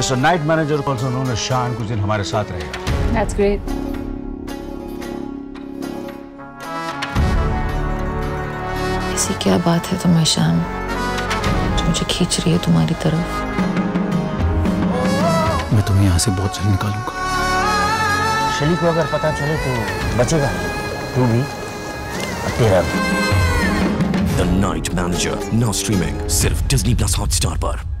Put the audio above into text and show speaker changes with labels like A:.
A: Mister night manager also उन्होंने शान कुछ दिन हमारे साथ रहेगा
B: That's great.
C: ऐसी क्या बात है तुम्हें शाम जो मुझे खींच रही है तुम्हारी तरफ़।
D: मैं तुम्हें यहाँ से बहुत जल्द निकालूँगा।
E: शली को अगर पता चले तो बचेगा। तू भी तेरा भी।
F: The Night Manager, now streaming सिर्फ़ Disney Plus Hotstar पर।